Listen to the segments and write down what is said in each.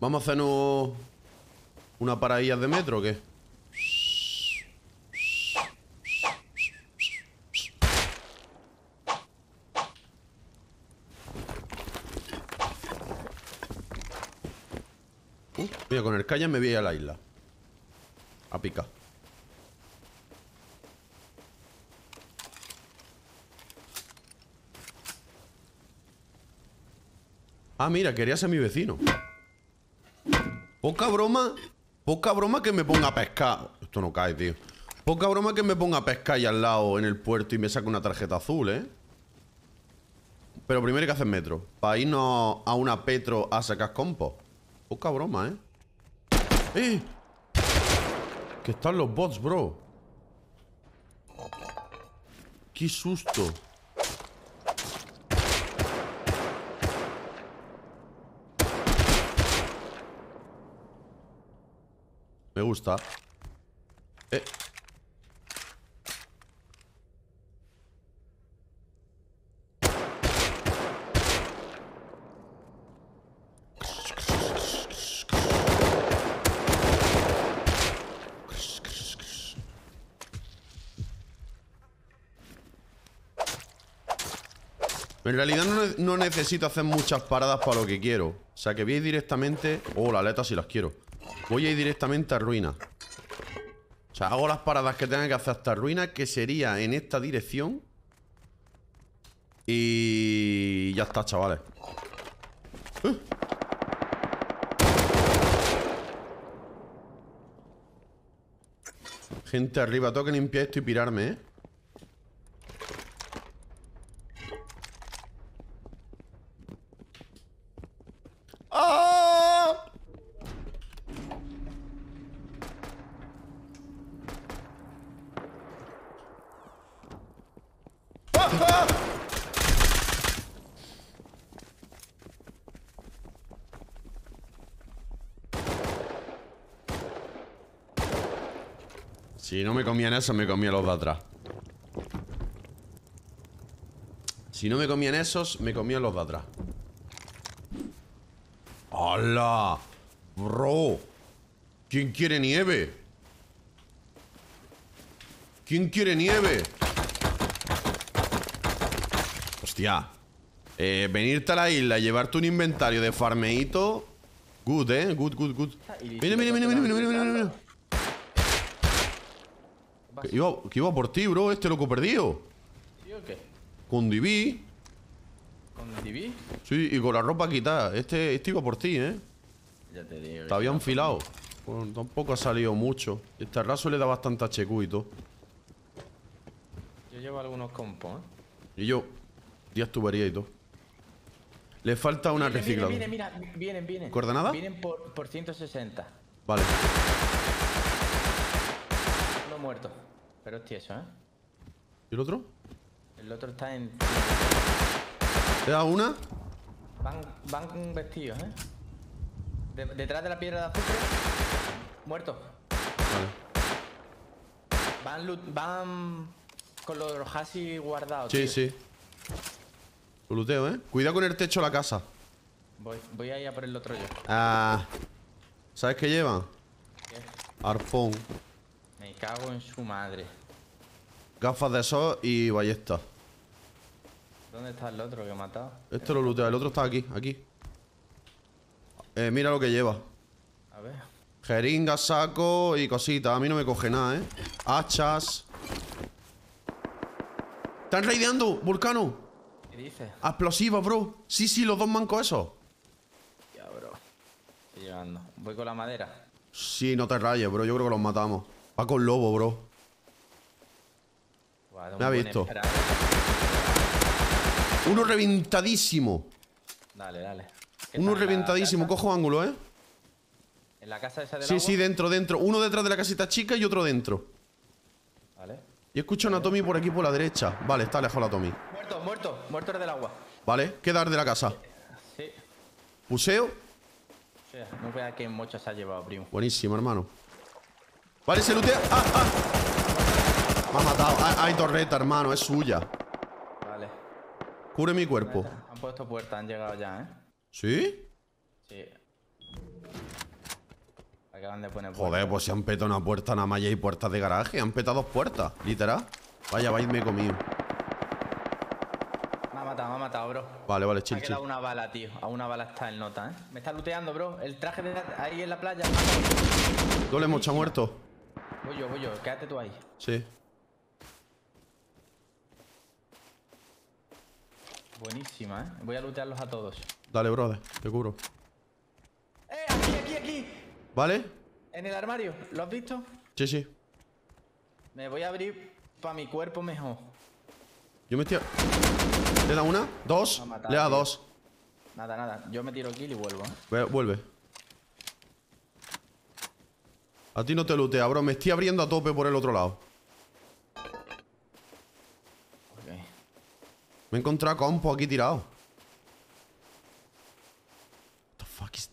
¿Vamos a hacernos una paradilla de metro o qué? Uh, con el kayak me voy a la isla. A picar. Ah, mira, quería ser mi vecino. Poca broma. Poca broma que me ponga a pescar. Esto no cae, tío. Poca broma que me ponga a pescar ahí al lado en el puerto y me saque una tarjeta azul, ¿eh? Pero primero hay que hacer metro. Para irnos a una petro a sacar compo. Poca broma, ¿eh? ¡Eh! Que están los bots, bro. ¡Qué susto! Me gusta. Eh. En realidad no, ne- no necesito hacer muchas paradas para lo que quiero. O sea, que voy directamente... Oh, las aletas si las quiero. Voy a ir directamente a ruina. O sea, hago las paradas que tenga que hacer hasta ruina, que sería en esta dirección. Y ya está, chavales. ¡Eh! Gente arriba, tengo que limpiar esto y pirarme, ¿eh? ¡Ah! Si no me comían eso, me comía los de atrás. Si no me comían esos, me comían los de atrás. ¡Hala! Bro. ¿Quién quiere nieve? ¿Quién quiere nieve? Hostia. Eh, venirte a la isla llevarte un inventario de farmeito. Good, eh. Good, good, good. Mira, mira, mira, mira, mira, mira, mira, mira. Que iba, que iba por ti, bro, este loco perdido. ¿Sí o qué? Con Divi. ¿Con TV? Sí, y con la ropa quitada. Este, este iba por ti, eh. Ya te digo. Te había enfilado. Bueno, tampoco ha salido mucho. Este raso le da bastante HQ y todo. Yo llevo algunos compos, ¿eh? Y yo, 10 tuberías y todo. Le falta una recicladora. Vienen, mira, vienen, vienen. ¿Coordenada? Vienen por, por 160. Vale. Uno muerto. Pero es tieso, ¿eh? ¿Y el otro? El otro está en... ¿Te da una? Van, van vestidos, ¿eh? De- detrás de la piedra de azufre. Muerto. Vale. Van, van con los hasi guardados. Sí, tío. sí. Lo luteo, ¿eh? Cuidado con el techo de la casa. Voy, voy a ir a por el otro yo. Ah. ¿Sabes qué llevan? ¿Qué? Arpón, cago en su madre. gafas de sol y ballesta. ¿Dónde está el otro que he matado? Este lo luteo. El otro está aquí, aquí. Eh, mira lo que lleva. A ver. Jeringa, saco y cositas. A mí no me coge nada, ¿eh? Hachas. ¿Están raideando, Vulcano? ¿Qué dices? Explosiva, bro. Sí, sí, los dos mancos esos. Ya, bro. Estoy llegando. Voy con la madera. Sí, no te rayes, bro. Yo creo que los matamos. Va con lobo, bro. Guau, Me ha visto. Uno reventadísimo. Dale, dale. ¿Qué Uno reventadísimo. Cojo ángulo, ¿eh? ¿En la casa esa del Sí, agua? sí, dentro, dentro. Uno detrás de la casita chica y otro dentro. Vale. Y escucho a una Tommy por aquí por la derecha. Vale, está lejos la Tommy. Muerto, muerto. Muerto el del agua. Vale, quedar de la casa. Sí. Puseo. O sea, no vea qué mocha se ha llevado, primo. Buenísimo, hermano. Vale, se lootea. ¡Ah, ah! Me ha matado. Ah, hay torreta, hermano. Es suya. Vale. Cubre mi cuerpo. Han puesto puerta, han llegado ya, ¿eh? ¿Sí? Sí. acaban de poner. Joder, pues se han petado una puerta nada más y hay puertas de garaje. Han petado dos puertas, literal. Vaya, vais me he comido. Me ha matado, me ha matado, bro. Vale, vale, Me chill, ha chill. quedado una bala, tío. A una bala está el nota, ¿eh? Me está looteando, bro. El traje de ahí en la playa. Dole mocha muerto. Voy yo, voy yo. Quédate tú ahí. Sí. Buenísima, ¿eh? Voy a lootearlos a todos. Dale, brother, te cubro. ¡Eh! Aquí, aquí, aquí. ¿Vale? En el armario. ¿Lo has visto? Sí, sí. Me voy a abrir para mi cuerpo mejor. Yo me estoy... ¿Le da una? ¿Dos? Le da tío. dos. Nada, nada. Yo me tiro kill y vuelvo, ¿eh? Ve- Vuelve. A ti no te lootea, bro. Me estoy abriendo a tope por el otro lado. Ok. Me he encontrado compo aquí tirado. What the fuck is...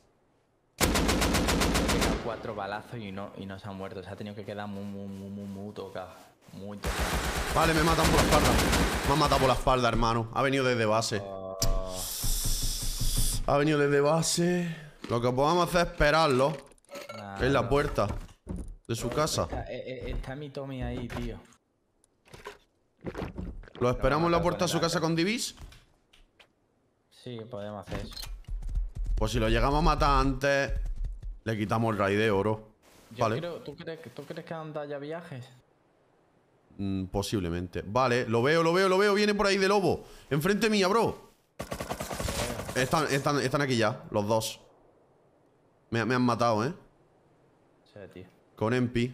He cuatro balazos y no, y no se ha muerto. Se ha tenido que quedar muy, muy, muy, muy, muy tocado. Muy tocado. Vale, me matan por la espalda. Me han matado por la espalda, hermano. Ha venido desde base. Oh, Ha venido desde base. Lo que podemos hacer es esperarlo nah, en la puerta de su casa. Está, eh, eh, está mi Tommy ahí, tío. ¿Lo esperamos en la puerta de su casa con Divis? Sí, podemos hacer eso. Pues si lo llegamos a matar antes, le quitamos el raid de oro. Yo Vale. creo- ¿tú, crees, que- ¿Tú crees que han dado ya viajes? Mm, posiblemente. Vale, lo veo, lo veo, lo veo. Viene por ahí de lobo. Enfrente mía, bro. Están, están, están aquí ya, los dos. Me, me han matado, ¿eh? Sí, tío. Con Empi.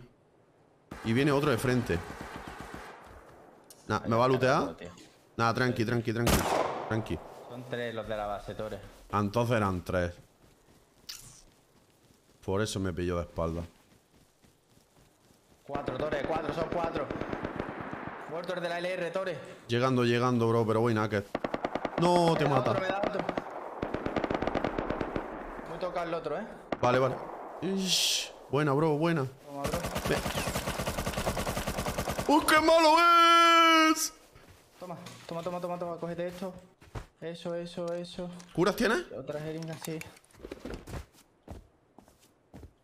Y viene otro de frente. Nah, ¿me va a lootear? Nada, tranqui, tranqui, tranqui. Tranqui. Son tres los de la base, Torres. Ah, Entonces eran tres. Por eso me pilló de espalda. Cuatro, Torres, cuatro, son cuatro. Muerto el de la LR, Torres. Llegando, llegando, bro, pero voy naked. No, te Me da otro, me mata. da otro. Muy tocado el otro, ¿eh? Vale, vale. Ish. Buena, bro, buena. Toma, bro. ¡Uh, qué malo es! Toma, toma, toma, toma, toma. Cógete esto. Eso, eso, eso. ¿Curas tienes? Otra jeringa, sí.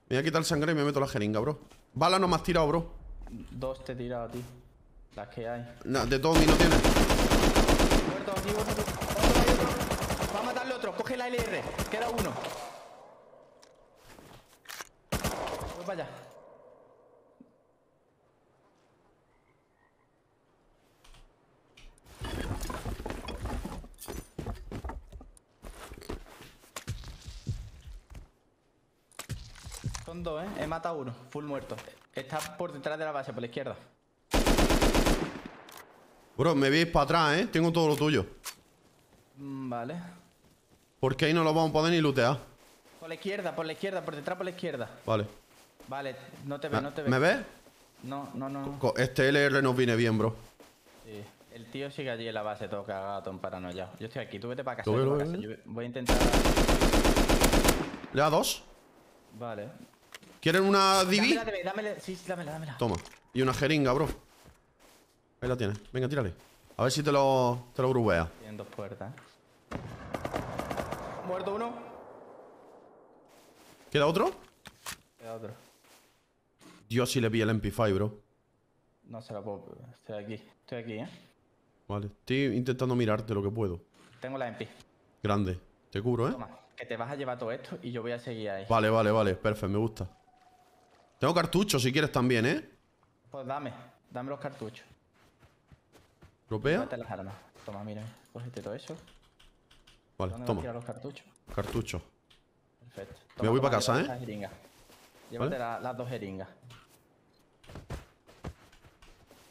Me voy a quitar el sangre y me meto la jeringa, bro. Bala no me has tirado, bro. Dos te he tirado, tío. Las que hay. Nah, de todo mi no tienes. Muerto aquí. Otro, otro. Va a matarle otro. Coge la LR. Queda uno. Voy para allá. Son dos, ¿eh? He matado uno. Full muerto. Está por detrás de la base, por la izquierda. Bro, me veis para atrás, ¿eh? Tengo todo lo tuyo. Mm, Vale. Porque ahí no lo vamos a poder ni lootear. Por la izquierda, por la izquierda, por detrás, por la izquierda. Vale. Vale, no te ve, no te ve. ¿Me ves? No, no, no. Co- Este LR nos viene bien, bro. Sí. El tío sigue allí en la base todo cagado, todo paranoia. Yo estoy aquí, tú vete para casa. Lo veo, vete lo pa' veo, casa. Yo voy a intentar. ¿Le da dos? Vale. ¿Quieren una DB? Dámela, dámela, dámela. Sí, sí, dámela, dámela. Toma. Y una jeringa, bro. Ahí la tienes. Venga, tírale. A ver si te lo, te lo grubea. Tienen dos puertas. Muerto uno. ¿Queda otro? Queda otro. Dios, si le pilla el MP5, bro. No se lo puedo. Estoy aquí. Estoy aquí, ¿eh? Vale. Estoy intentando mirarte lo que puedo. Tengo la MP. Grande. Te cubro, ¿eh? Toma. Que te vas a llevar todo esto y yo voy a seguir ahí. Vale, vale, vale. Perfecto, me gusta. Tengo cartuchos si quieres también, ¿eh? Pues dame. Dame los cartuchos. ¿Europea? Las armas. Toma, mira. Cógete todo eso. Vale, ¿Dónde toma. tirar los cartuchos? Cartuchos. Perfecto. Me voy pa' casa, ¿eh? las jeringas. Llévate la- las dos jeringas.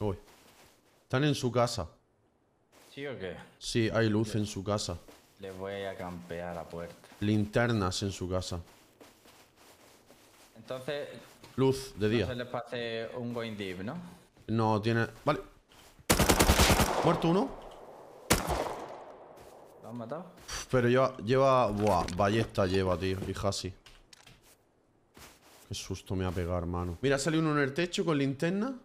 Me voy. Están en su casa. ¿Sí o qué? Sí, hay luz en su casa. Les voy a campear la puerta. Linternas en su casa. Entonces, Luz de día. se les pase un going deep, ¿no? No tiene. Vale. Muerto uno. ¿Lo han matado? Pero lleva. lleva buah, ballesta lleva, tío. Y Hasi. Qué susto me ha pegado, hermano. Mira, salió uno en el techo con linterna.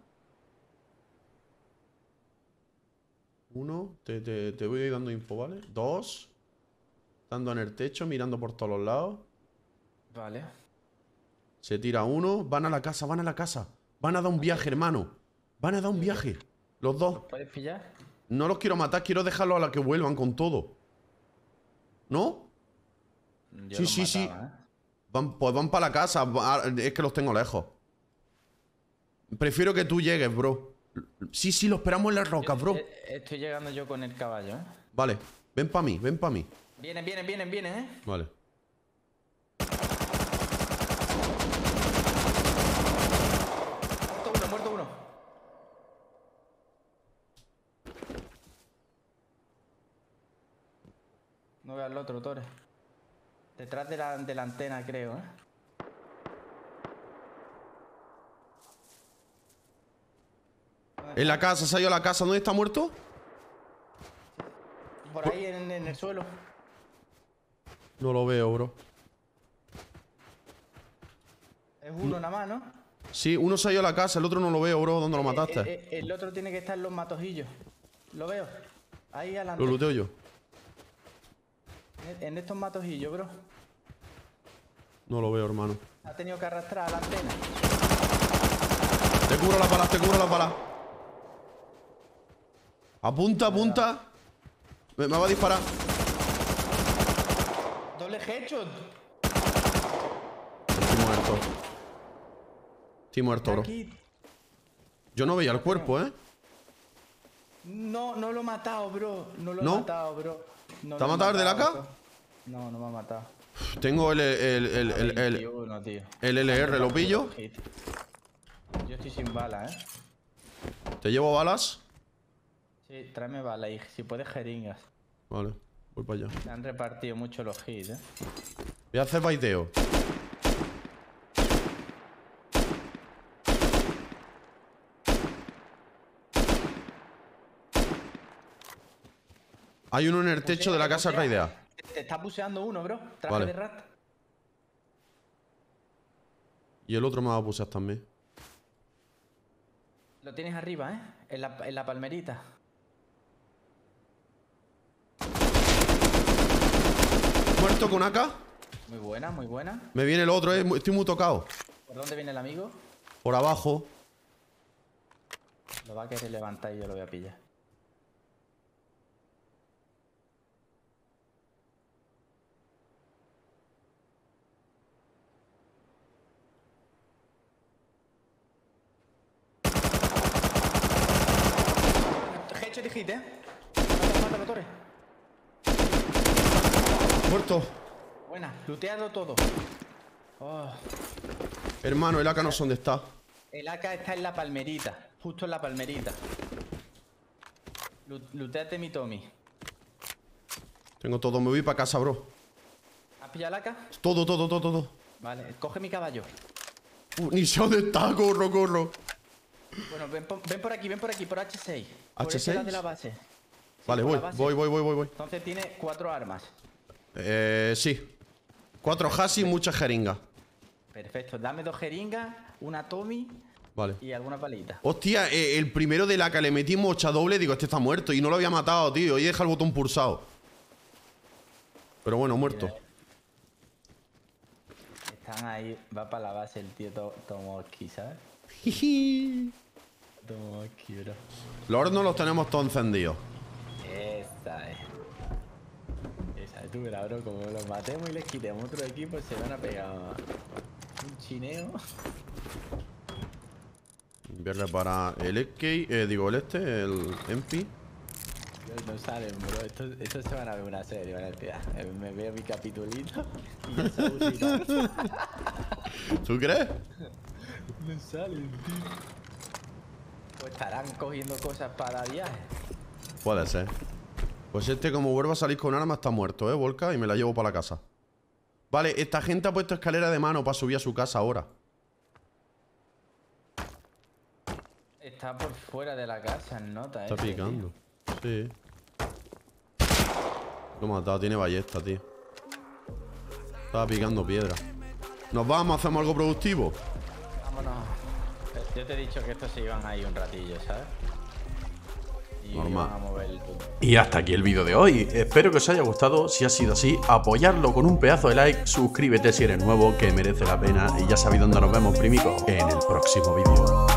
Uno. Te, te, te voy dando info, ¿vale? Dos. Estando en el techo, mirando por todos los lados. Vale. Se tira uno. Van a la casa, van a la casa. Van a dar un viaje, hermano. Van a dar un viaje. Los dos. ¿Puedes pillar? No los quiero matar, quiero dejarlos a la que vuelvan con todo. ¿No? Yo Sí, sí, sí. ¿eh? Van, pues van para la casa. Es que los tengo lejos. Prefiero que tú llegues, bro. Sí, sí, lo esperamos en las rocas, bro. Eh, Estoy llegando yo con el caballo, ¿eh? Vale, ven para mí, ven para mí. Vienen, vienen, vienen, vienen, ¿eh? Vale. Muerto uno, muerto uno. No veo al otro, Torres. Detrás de la, de la antena, creo, ¿eh? En la casa, se ha ido a la casa. ¿Dónde está muerto? Por ahí en, en el suelo. No lo veo, bro. Es uno nada más, ¿no? Sí, uno se ha ido a la casa, el otro no lo veo, bro. ¿Dónde lo mataste? Eh, eh, el otro tiene que estar en los matojillos. Lo veo. Ahí adelante. Lo luteo yo. En- En estos matojillos, bro. No lo veo, hermano. Ha tenido que arrastrar a la antena. Te cubro las balas, te cubro las balas. Apunta, apunta. Me, me va a disparar. ¡Doble headshot! Estoy muerto. Estoy muerto, bro. Yo no veía el cuerpo, ¿eh? No, no lo he matado, bro. No lo he ¿No? matado, bro. No ¿Te ha matado el de la AK? No, no me ha matado. Tengo el, el, el, el, el- 21, tío. el LR, ¿lo pillo? Yo estoy sin bala, ¿eh? ¿Te llevo balas? Sí, tráeme bala y si puedes jeringas. Vale, voy para allá. Se han repartido mucho los hits, ¿eh? Voy a hacer baiteo. Hay uno en el techo de la casa raidea. Te, está puseando uno, bro. Traje Vale. de rat. Y el otro me va a pusar también. Lo tienes arriba, ¿eh? En la, en la palmerita. Muerto con AK. Muy buena, muy buena. Me viene el otro, eh. Estoy muy tocado. ¿Por dónde viene el amigo? Por abajo. Lo va a querer levantar y yo lo voy a pillar. Headshot y hit, ¿eh? Mátalo. Muerto. Buena, looteado todo. Oh, Hermano, el AK no sé dónde está. el AK está en la palmerita, justo en la palmerita. Looteate mi Tommy. Tengo todo. Me voy para casa, bro. ¿Has pillado el AK? Todo, todo, todo, todo. Vale, coge mi caballo. Uh, ni sé dónde está. Corro, corro. Bueno, ven, por- ven por aquí, ven por aquí, por H6. Por ese ¿H6? lado de la base. Vale, voy, la base. voy, voy, voy, voy, voy. Entonces tiene cuatro armas. Eh, sí. Cuatro hash y muchas jeringas. Perfecto, dame dos jeringas, una Tommy Vale. y alguna palita. Hostia, eh, el primero de la que le metí mocha doble, digo, este está muerto. Y no lo había matado, tío. Y deja el botón pulsado. Pero bueno, muerto. Están ahí, va para la base el tío To- Tomoski, ¿sabes? Jiji. Tomoski, bro. Los hornos los tenemos todos encendidos. Esta es. Verás, bro, como los matemos y les quitemos otro equipo, se van a pegar un chineo. Voy a reparar el SK, eh, digo el este, el MP. No salen, bro. Estos, estos se van a ver una serie, van a decir, "Ah, eh, me veo mi capitulito y ya se aburrirán". ¿Tú crees? No salen, tío. Pues estarán cogiendo cosas para viaje. Puede ser. Pues este, como vuelva a salir con arma, está muerto, ¿eh, Volca? Y me la llevo para la casa. Vale, esta gente ha puesto escalera de mano para subir a su casa ahora. Está por fuera de la casa, en nota, Está ese, tío. picando. Sí. Lo he matado, tiene ballesta, tío. Estaba picando piedra. ¿Nos vamos? ¿Hacemos algo productivo? Vámonos. Yo te he dicho que estos se iban ahí un ratillo, ¿sabes? Y Normal. van a mover el punto. Y hasta aquí el vídeo de hoy. Espero que os haya gustado. Si ha sido así, apoyarlo con un pedazo de like. Suscríbete si eres nuevo, que merece la pena. Y ya sabéis dónde nos vemos, primico, en el próximo vídeo.